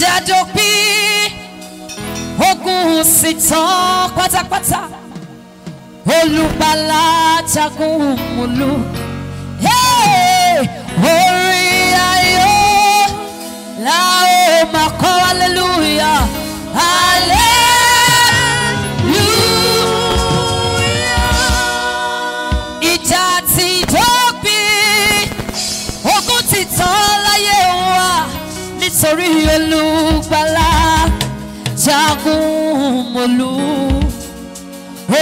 ìdádópin ogun sì tán pátápátá olùgbàlà jagun múlù orí ayọ̀ la ó kọ́ hallelujah hallelujah. olùgbàlà jagun mọ́lú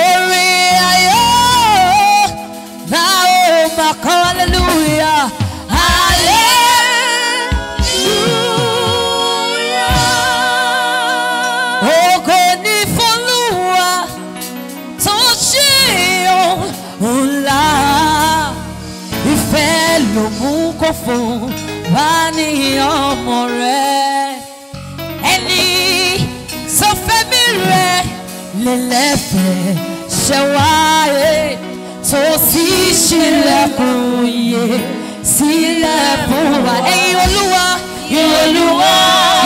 orí ayọ̀ náà ó máa kọ́ hallelujah. ló mú kó fún bá ní ọmọ rẹ̀. rẹ̀ lẹ́lẹ́fẹ̀ ṣẹ̀wáyé tó sì ṣílẹ̀kùn yé sílẹ̀kùn wa. ẹ̀yin olúwa ìwọ olúwa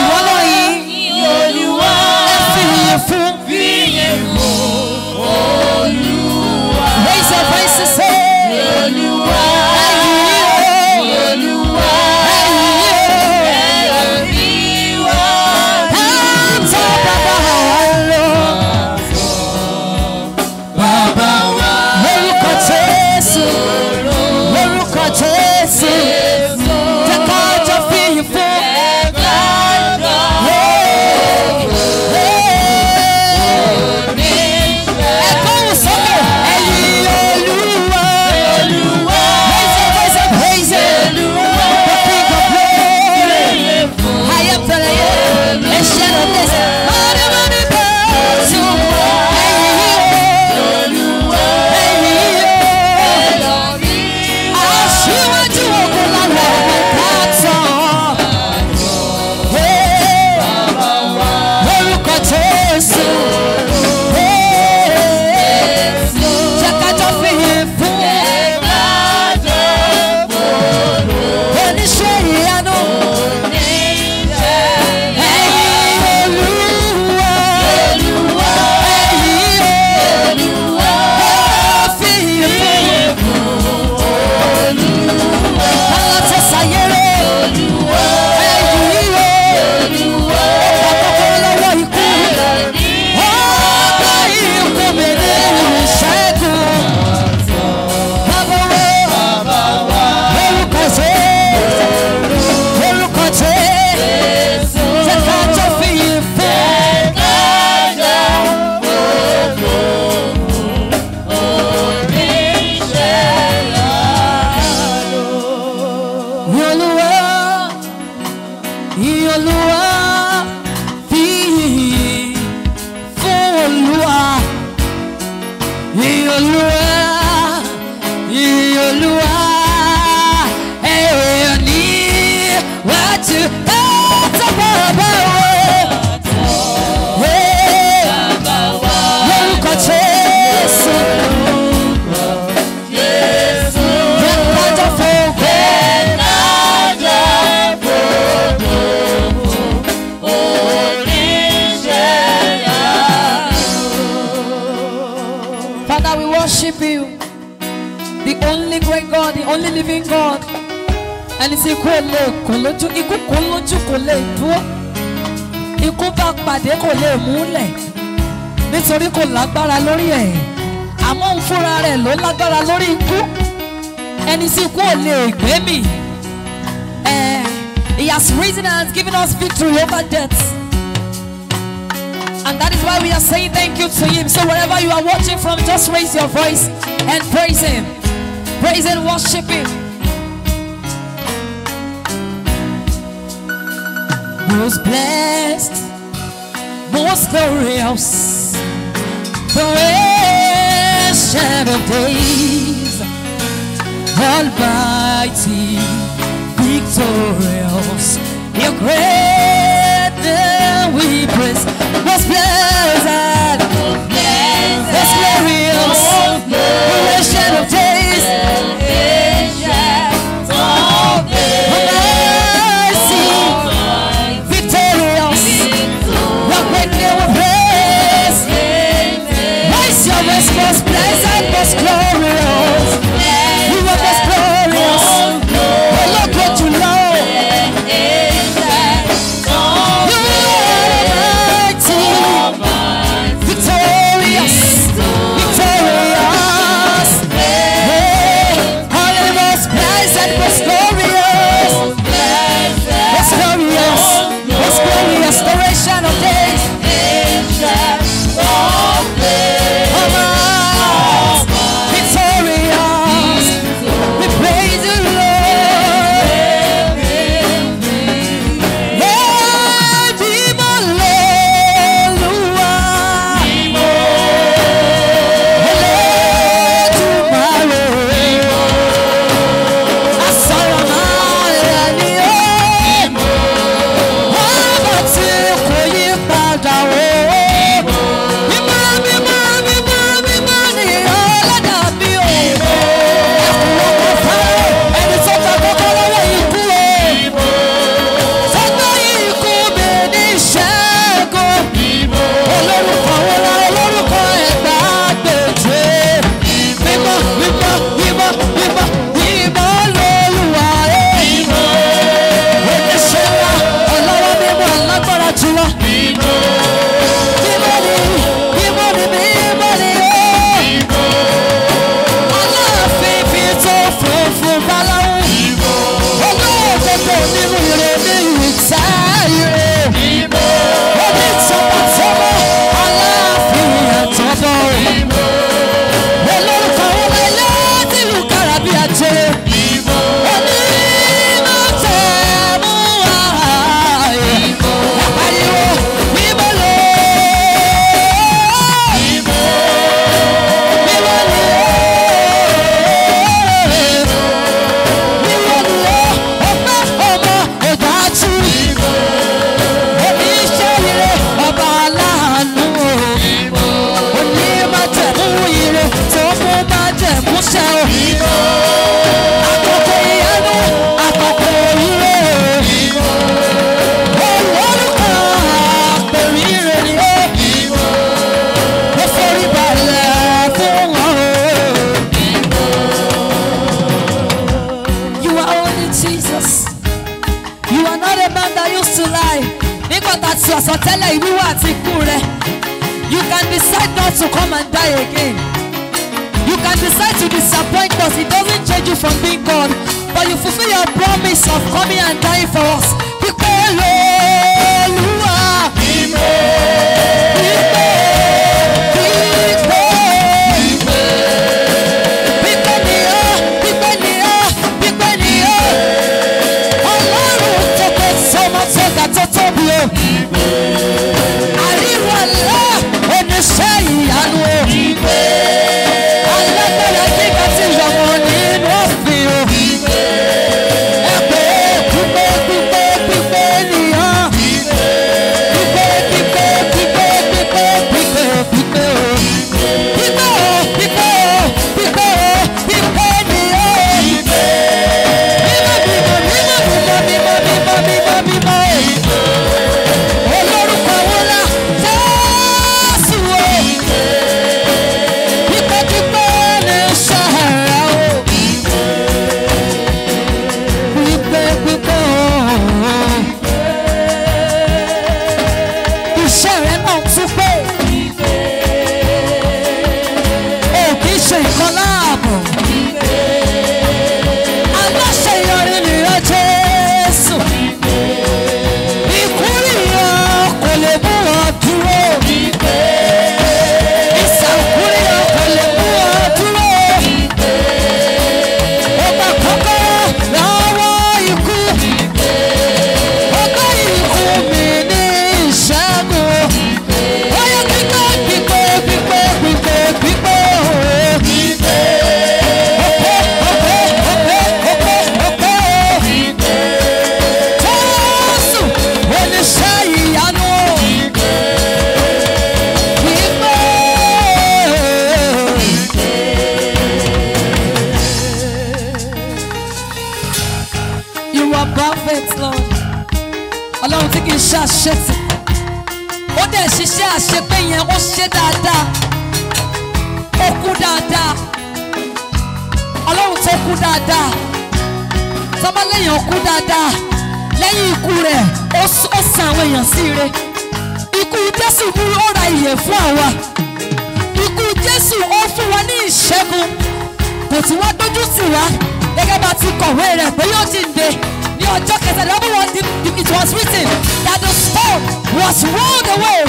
ìwọ lọ́yìn ìwọ olúwa ẹ fi yẹ fún. living God ẹni tí ikú èlé kò lójú ikú kò lójú kò lè dúró ikú bá pàdé kò lè múlẹ̀ nítorí kò lágbára lórí ẹ̀ àmọ́ ń fúnra rẹ̀ ló lágbára lórí ikú ẹni tí ikú ò lè gbé mì ẹ̀ he has risen and has given us victory over death. And that is why we are saying thank you to Him. So, wherever you are watching from, just raise your voice and praise Him. Praise and worship Him. Most blessed, most glorious, the ancient of days, Almighty, victorious, Your great name we praise. Most blessed, most glorious. Decide to disappoint us, it doesn't change you from being God. But you fulfill your promise of coming and dying for us. People, Lord, kú dáadáa sọmọ lẹ́yìn ọkú dáadáa lẹ́yìn ikú rẹ̀ ó san àwọn èèyàn sí ire ikú Jésù mú ó ra ìyè fún àwa ikú Jésù ó fún wa ní ìṣẹ́gun kò tí wọ́n dójú sí wa gẹ́gẹ́ bá ti kọ̀wé rẹ̀ pé yóò jíǹde ní ọjọ́ kẹsàn-án wọn it was written that the stone was rolled away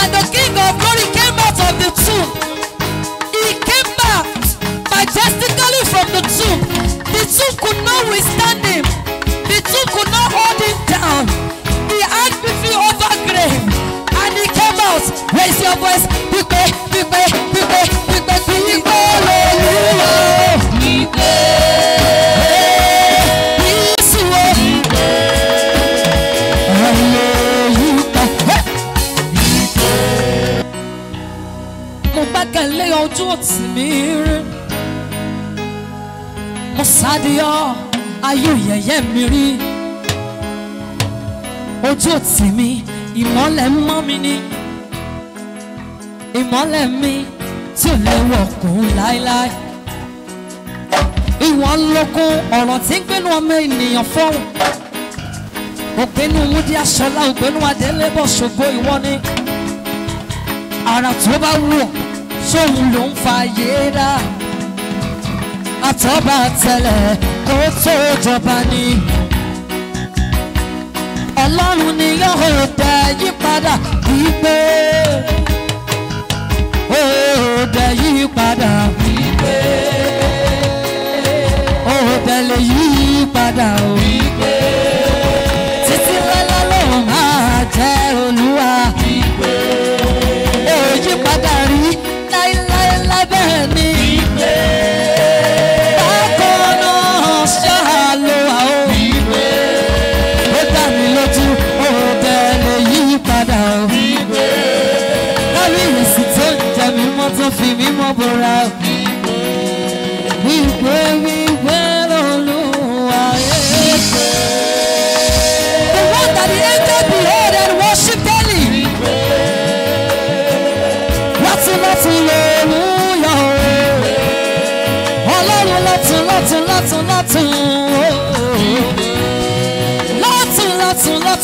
and the king of glory came out of the tomb he came back majestically from the two. The two could not withstand him. The two could not hold him down. He had victory over grave. And he came out. Raise your voice. Pípé, pípé, pípé, pípé, pípé, olólùwò. Pípé. Yíṣuwo. Pípé. Olólùwò. Pípé. Mo gbàgbé lé ọjọ́ tì mí rí mo sádìyọ ayé òyẹyẹ mi rí ojú òtí mi ìmọ́lẹ̀ mọ́ mi ní ìmọ́lẹ̀ mi tí ò lẹ́wọ̀ kún láéláé ìwọ̀n lókun ọ̀rọ̀ tí ń gbénu ọmọ ènìyàn fọ́hùn ògbénu wúdí aṣọlá ògbénu adélébọ̀ ṣògo ìwọ ni ara tó bá wù ọ́ sóhun ló ń fa yéé dáa àtọ́ba tẹ̀lẹ̀ tó tó jọba ni. ọlọ́run ni yóò dẹ yípadà wípé ó dẹ yípadà wípé ó dẹ lè yípadà o.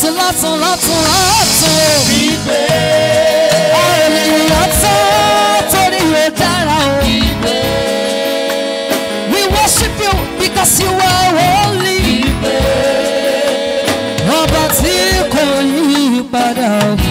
látún and látún látún. Bíbélì. Ọ̀rẹ́ mi látún. yourself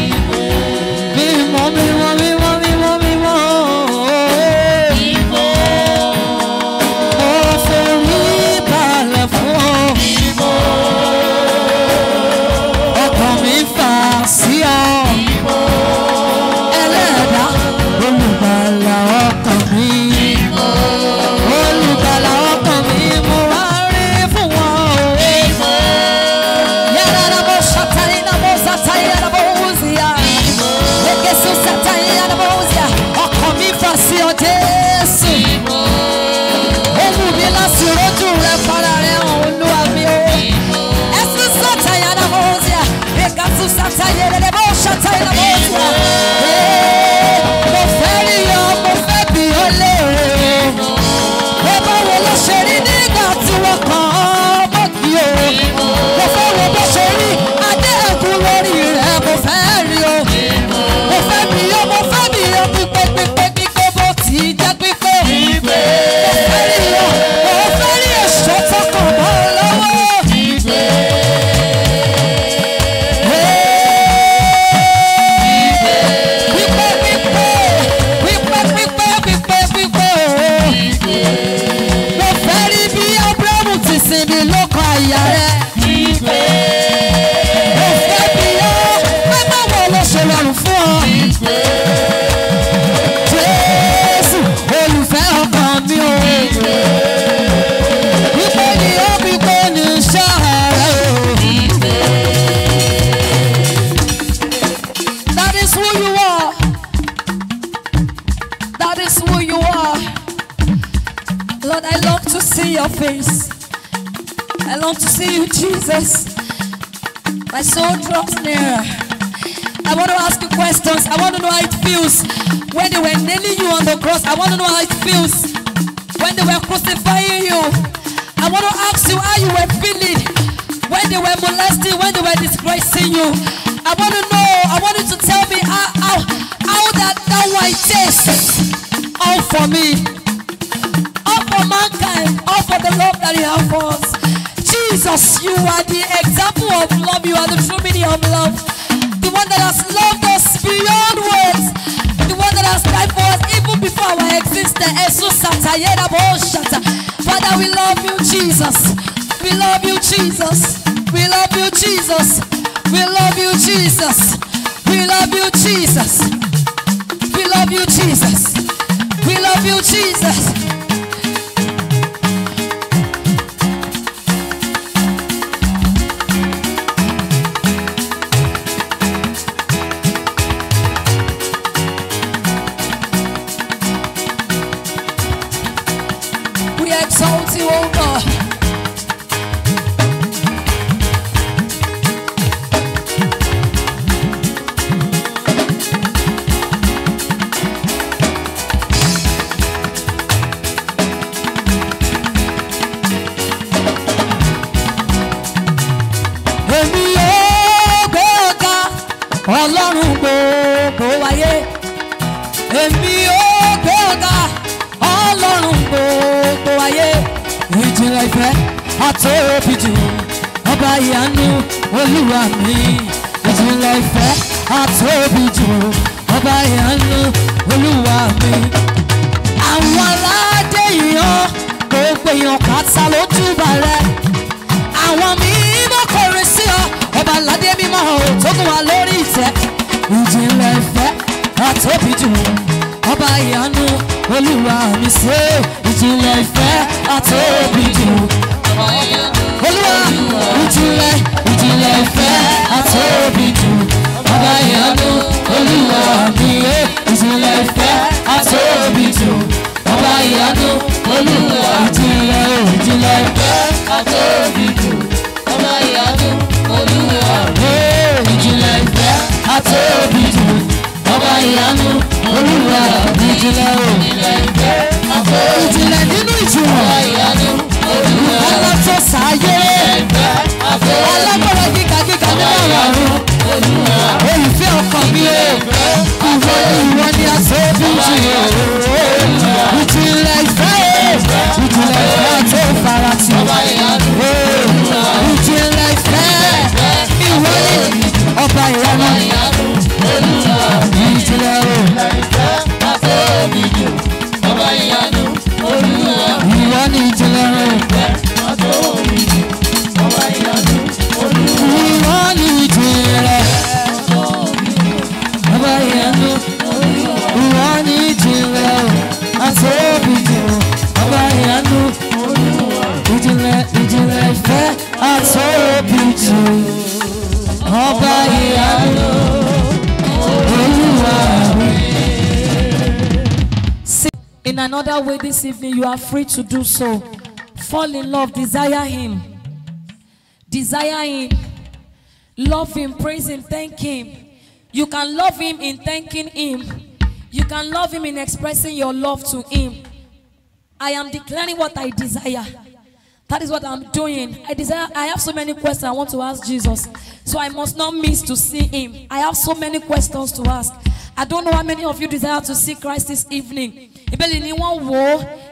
Jesus. My soul drops nearer. I want to ask you questions. I want to know how it feels when they were nailing you on the cross. I want to know how it feels when they were crucifying you. I want to ask you how you were feeling when they were molesting, when they were disgracing you. I want to know. I want you to tell me how how, how that that white tastes. All for me. All for mankind. All for the love that you have for us. Jesus, you are the example of love. You are the true meaning of love. The one that has loved us beyond words. The one that has died for us even before our existence. Father, we love you, Jesus. We love you, Jesus. We love you, Jesus. We love you, Jesus. We love you, Jesus. We love you, Jesus. We love you, Jesus. èèyàn kàtà ló túbà rẹ̀ àwọn mímọ́ kọrin sí ọ ọba aládé mímọ́ tógun wa lórí ìtẹ́ ìjìnlẹ̀ ìfẹ́ àtòbí jù ọba ìyanu olúwa mi ṣe ìjìnlẹ̀ ìfẹ́ àtòbí jù olúwa ìjìnlẹ̀ ìjìnlẹ̀ ìfẹ́ àtòbí jù ọba ìyanu olúwa mi ṣe ìjìnlẹ̀ ìfẹ́ àtòbí jù ọba ìyanu olúwa mi ìjìnlẹ̀ ìjìnlẹ̀ pé ká tó dìbò ọmọ ìyá tó olúwa pé ìjìnlẹ̀ pé ká tó dìbò ọmọ ìyá tó olúwa ìjìnlẹ̀ ìjìnlẹ̀ pé ká tó dìbò ìjìnlẹ̀ nínú ìjùmọ̀ ọlọ́tọ̀ sáyé alágbára gíga gíga nínú àwọn ọ̀run olùfẹ́ ọkọ mi ìwọ ni ìwọ ni a ṣe é bí jù ìjìnlẹ̀ ìfẹ́ ìjìnlẹ̀ náà tó fara ti. you are free to do so. Fall in love, desire Him. Desire Him. Love Him, praise Him, thank Him. You can love Him in thanking Him. You can love Him in expressing your love to Him. I am declaring what I desire. That is what I'm doing. I desire, I have so many questions I want to ask Jesus. So I must not miss to see him. I have so many questions to ask. I don't know how many of you desire to see Christ this evening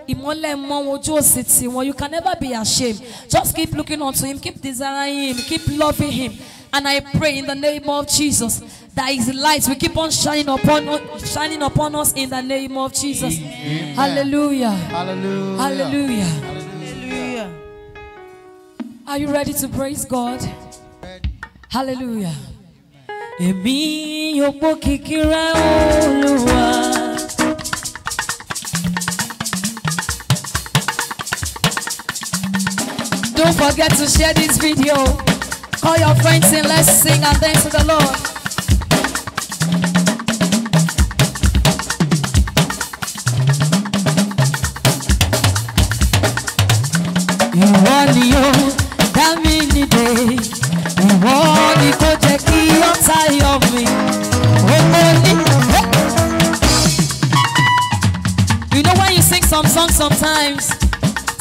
ìmọ́lẹ̀ you can never be ashamed just keep looking unto him keep desiring him keep loving him and I pray in the name of Jesus that his light will keep on shining upon us, shining upon us in the name of Jesus Amen. hallelujah hallelujah hallelujah hallelujah are you ready to praise God hallelujah Amen. yóò Don't forget to share this video. Call your friends and let's sing and dance to the Lord. You know why you sing some songs sometimes.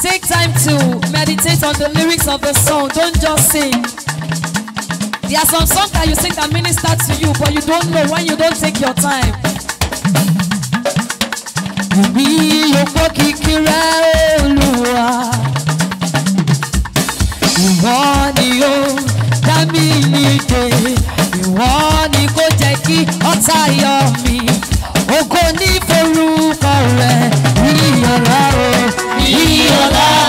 Take time to meditate on the lyrics of the song. Don't just sing. There are some songs that you sing that minister to you, but you don't know when you don't take your time. Ìbí yòókù kíkìrá Olúwa. Ìwọ ni ó dá mi nídè. Ìwọ ni kò jẹ́ kí ọ̀tá yọ̀ mí. Ògo ní forúkọ rẹ̀ ní ọ̀la o. your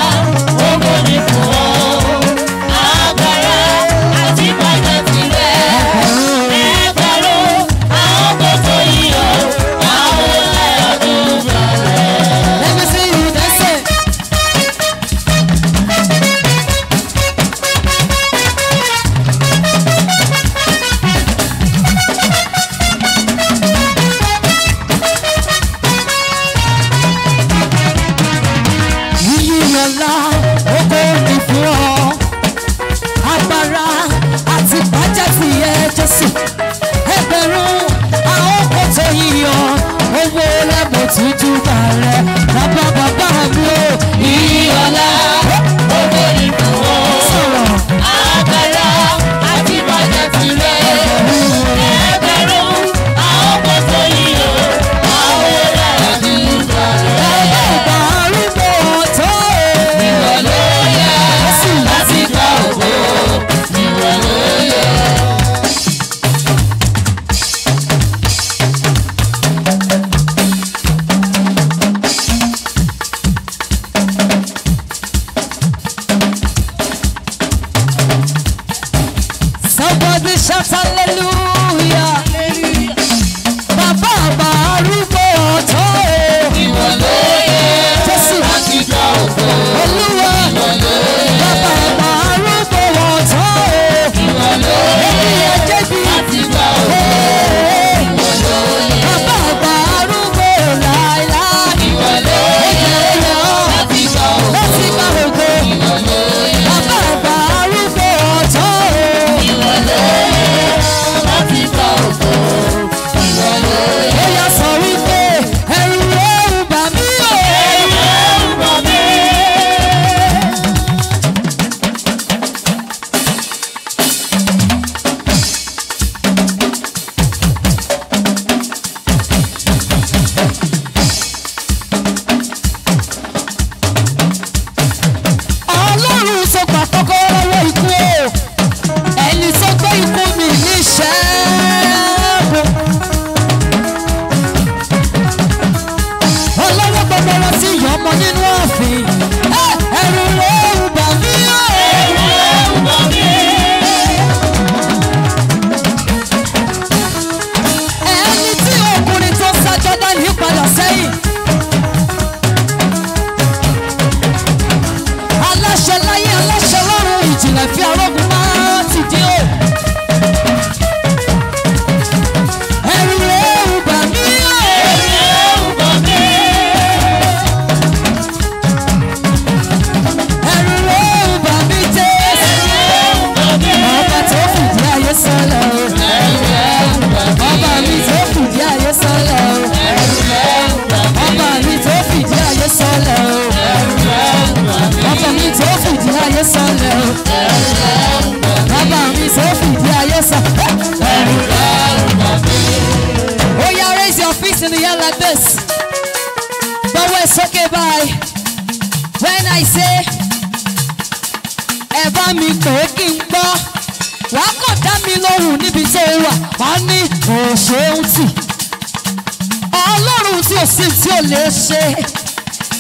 lè ṣe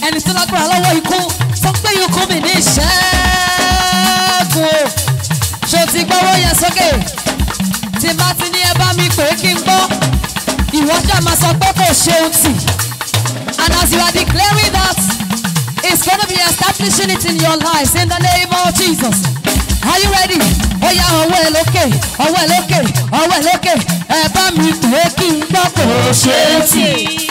ẹni tí lágbára lọ́wọ́ ikú sọ pé ikú mi ní ìṣẹ́gun o ṣe ti gbọ́wọ́ yẹn sókè tí bá ti ní ẹ bá mi pè é kí n gbọ́ ìwọ́jà máa sọ pé kò ṣe ohun tì and as you are declaring that it's gonna be establishing it in your lives in the name of Jesus are you ready? ó yá ọwọ́ ẹ lókè ọwọ́ ẹ lókè ọwọ́ ẹ lókè ẹ bá mi pè é kí n gbọ́ kò ṣe ohun tì.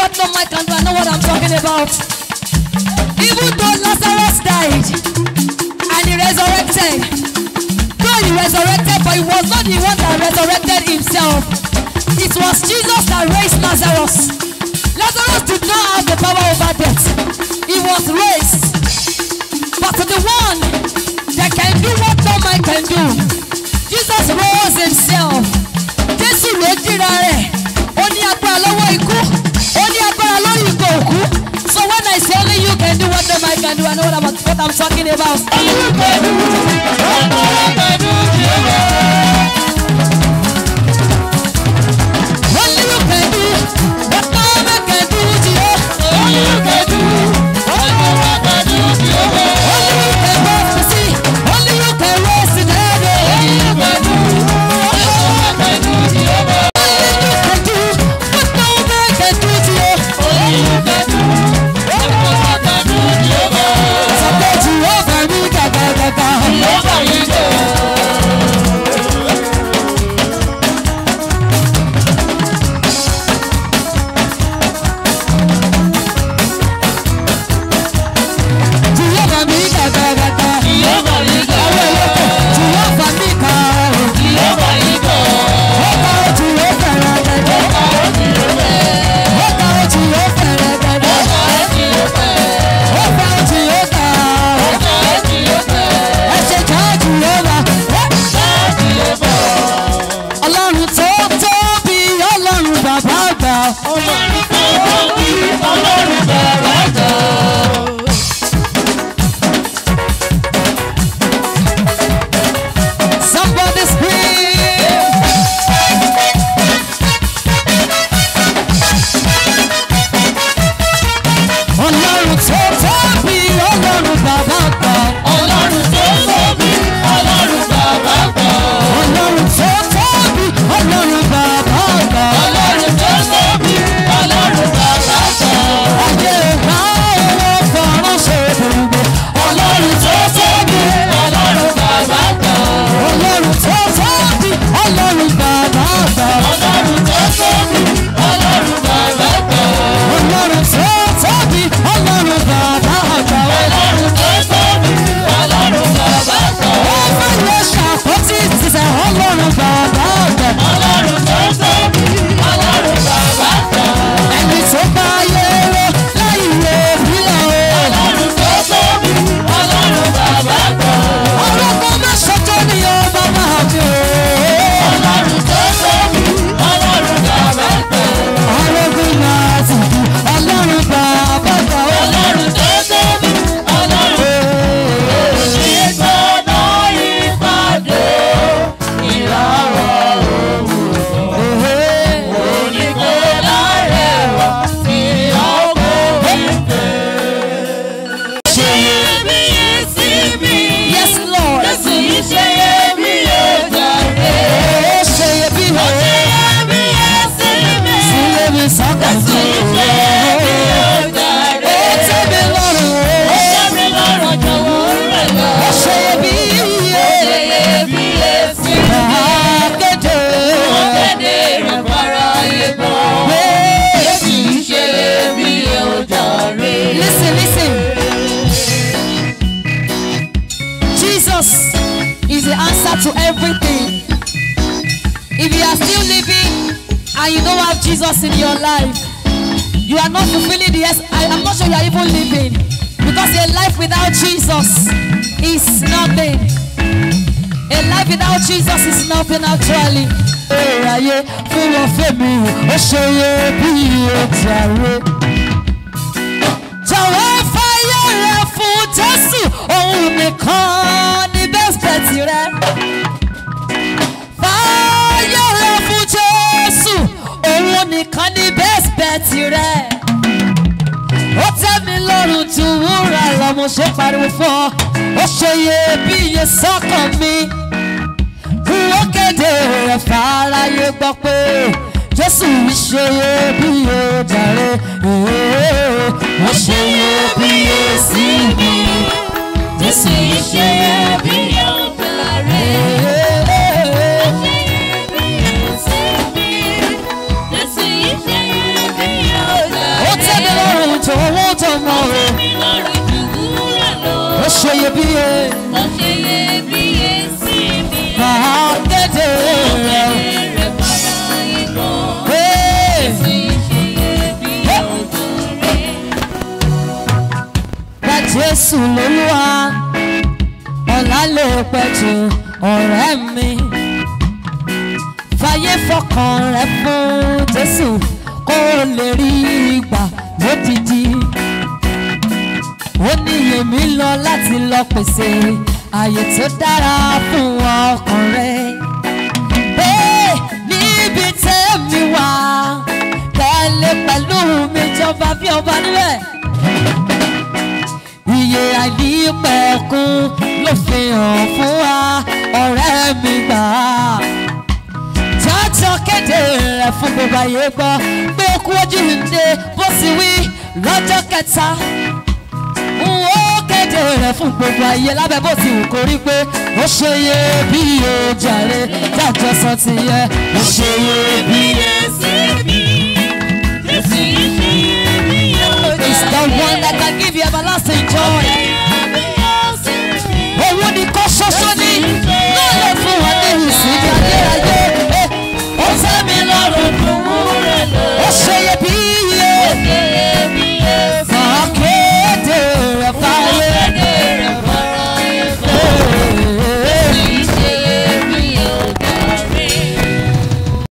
what no man can do, I know what I'm talking about. Even though Lazarus died and he resurrected, though he resurrected, but he was not the one that resurrected himself. It was Jesus that raised Lazarus. Lazarus did not have the power over death. He was raised. But to the one that can do what no man can do, Jesus rose himself. Jésù ló jíra rẹ̀, ó ní agbára lọ́wọ́ òkú. So when I say only you can do what them I can do, I know what I'm, what I'm talking about. to everything. If you are still living and you don't have Jesus in your life, you are not fulfilling the. I, I'm not sure you are even living because a life without Jesus is nothing. A life without Jesus is nothing actually. Ayé fún wọn fẹ́mi, ó ṣe yẹ bí ìyẹ̀tàrẹ́. Jọ̀wọ́ fáyé rẹ̀ fún Jésù, òun nìkan ni jẹ́ tirẹ̀. fàáyọ̀ rẹ̀ fún Jésù òun nìkan ní bẹ́ẹ̀sì bẹ́ẹ̀ tirẹ̀. ó tẹ́ mi lọ́rùn ju wúrà lọ́mọ ṣe pariwo fún ọ ó ṣe iyebíye sọ́kàn mi. wọ́n kéde rẹ̀ fàáráyé gbọ́ pé jésù ṣe iyebíye jàre. ó ṣe iyebíye sí mi. Jésù iṣẹ́ ẹbí yóò gbà rẹ̀. Ó tẹ́ mi lọ́rùn tó owó tó mọ̀ o. Ó ṣe iyebíye. Ó ṣe iyebíye sí mi. Màá kéde rẹ̀. Jésù lolúwa lè pẹ́ jù ọ̀rẹ́ mi fàyè fọkàn rẹ fún Jésù kó o lè rí ìgbà lódìdí ó ní èmi lọ láti lọ pèsè àyè tó dára fún ọkàn rẹ pé níbi tẹ́mi wà kẹ́lẹ́ pẹ̀lú mi jọba bí ọba níbẹ̀ iye àìnípẹ̀kun fi hàn fún wa ọ̀rẹ́ mi gbà á. tọ́tọ́ kéde rẹ̀ fún gbogbo ayé gbọ́ pé okú ojú ìdè bó sì wí lọ́jọ́ kẹta. Nwo kéde rẹ̀ fún gbogbo ayé lábẹ́ bó ti wù kó rí pé ó ṣe yẹ bí iye dájọ́ sọ ti yẹ. Ó ṣe yẹ bí iye mi, It's the one that can give you everlasting joy. Okay ṣoṣo ni